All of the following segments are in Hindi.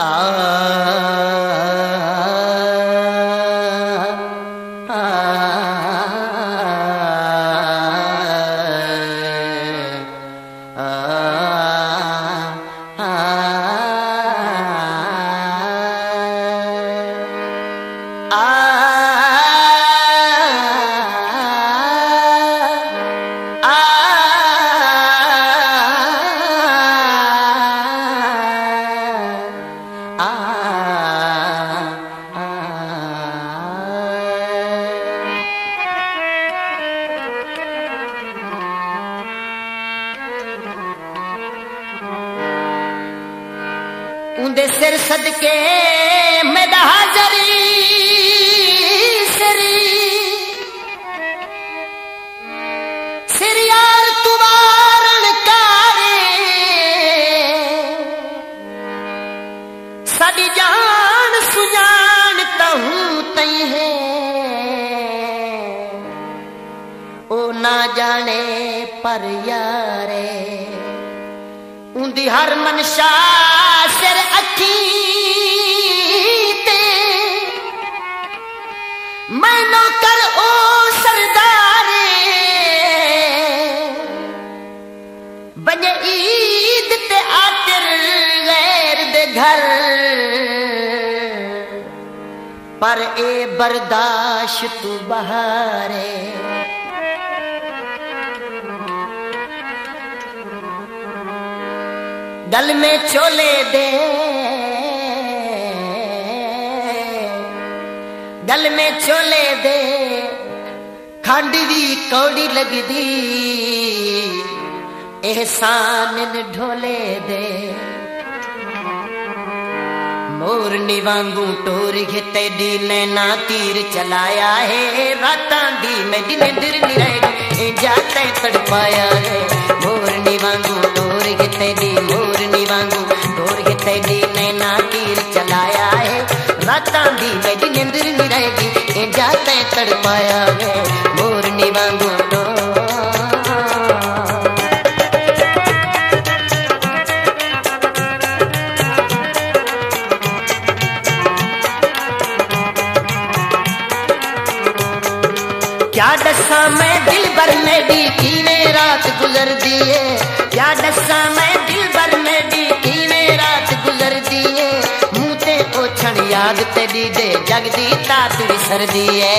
उंदे सदके हाजरी सरी। सिर यार तुवारण कारे साडी जान सुजान तहूं तई ना जाने पर यारे उंदी हर मनशा सिर अखी ते मैं नौकर ओ सरदारे। बने ईद ते आतिर गैर दे घर। पर ए बर्दाश्त तू बहारे। गल में चोले दे। गल में चोले दे। खंड भी कौड़ी लगदी। एहसान ढोले दे। मोरनी वांगू टोर घिते दी नैना तीर चलाया है। रातां दी मैं दिन दिर निराए। जाते तड़पाया है। मोरनी वांगू घिते मोरनी वांगू ढोर दी नैना चलाया है। रातां दी मैं नहीं रहेगी तड़पाया है मोरनी वांगू। क्या दसा मैं दिल भर में भी कीने रात गुजर दिए? क्या दसा मैं दिल भर में भी कीने रात गुजर दिए? मुँह ते याद तेरी दे जगदी तात विसर दिए।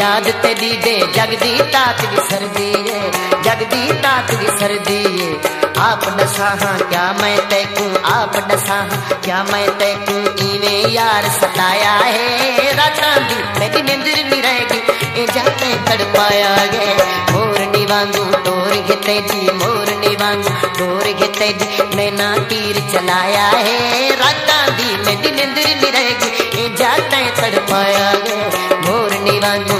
याद तेरी दे जगदी तात विसर दिए जगदी तात विसर दिए। आप दसा क्या मैं तैकू? आप दसा क्या मैं तैकू? इने यार सताया है। रातां दी मेरी नींदर नहीं रहेगी ए जाते तड़पाया गे मोरनी वांगू तोर घिते जी मोरनी वांगू, टोर घिते जी नैना तीर चलाया है। रातां दी मेरी नींदर नहीं रहेगी ए जाते तड़पाया गे मोरनी वांगू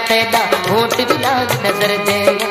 मुखड़ा होट भी लाग नज़र दे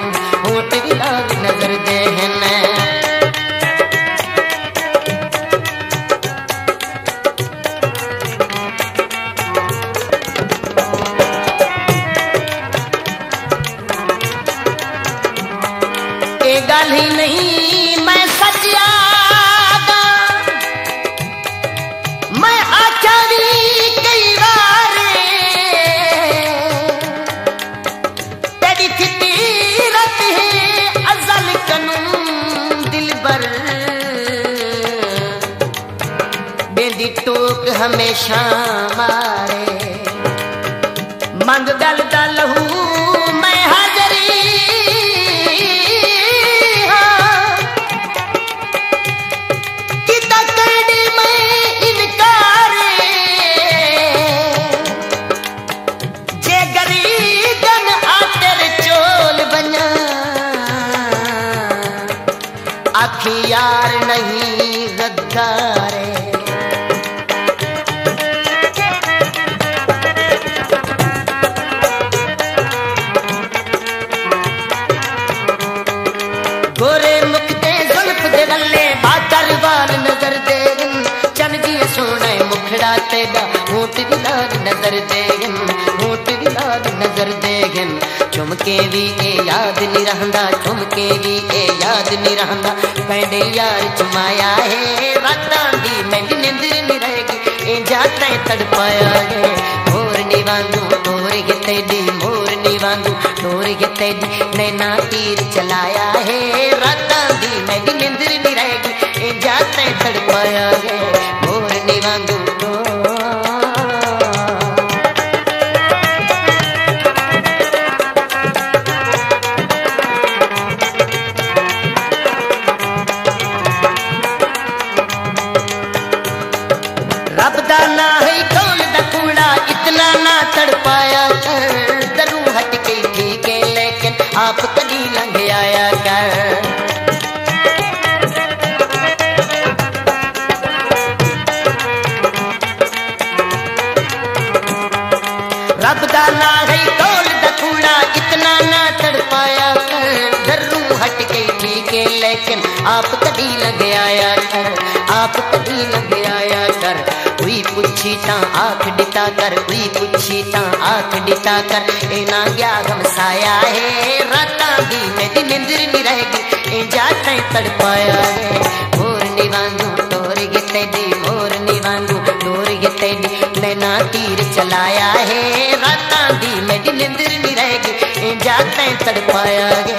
बेंदी टोक हमेशा मारे। मंग दल दल लहू मैं हाजरी। हाँ। मैं इनकार। चोल बना। यार नहीं गद्दार नज़र तेगन चन जी सोने मुखड़ा तेगा ऊट दी लाग नज़र तेगन ऊट दी लाग नज़र तेगन चुमके भी ए याद नहीं रहा चुमके भी ए याद नहीं रहा पैंडे यार चुमाया है। रातां दी मेंदी नहीं रहेगी। जाते तड़पाया है। मोरनी निवांगू मोर गिते मोरनी मोर निवांगू मोर नैना तीर चलाया है। ना तड़पाया कर। दरू हट के ठीक है, लेकिन आप कभी लंघ आया कर। रब दा ना है कौन दा कूड़ा इतना ना तड़पाया कर। दरू हट के ठीक है, लेकिन आप कभी लग आया कर। आप कभी लग आया कर। कोई पुछी ता आख डिता कर, कोई पुछी ता आख डिता कर। एना गया गमसाया है? रातां दी मेरी नींदर नहीं रहेगी ए जाते तड़पाया है। मोर निवांगू तोर गिते दी, मोर निवांगू तोर गिते दी। नैना तीर चलाया है। रातां दी मेरी नींदर नहीं रहेगी ए जाते तड़पाया है।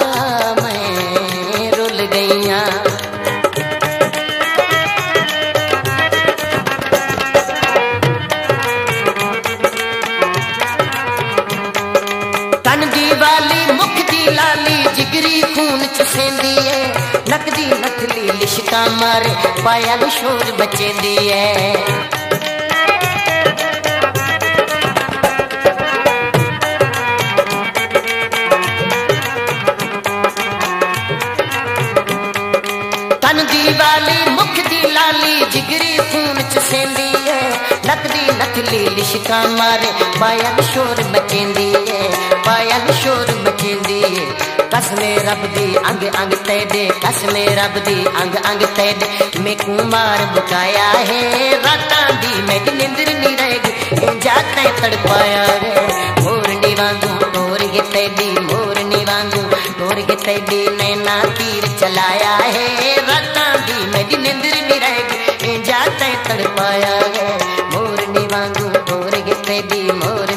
नकदी नथली लिशका मारे, पाया नु शोर बचेंदी है तन दी वाली मुख दी लाली, जिगरी खून च सेंदी है। नकदी नथली लिशका मारे पायल शोर मचेंदी है है कसमे रब दी अंग अंग तेडे कसमे रब दी अंग अंग तेडे मैं कुमार बुकाया है, रातां दी मेरी नींदर नहीं रहेगी। ए जाते तड़पाया रे। मोर नी वांगू मोर गे तेडी मोर नी वांगू मोर गे तेडी नैना तीर चलाया है। रातां दी मेरी नींदर नहीं रहेगी। ए जाते तड़पाया है मोर नी वांगू मोर गे तेडी मोर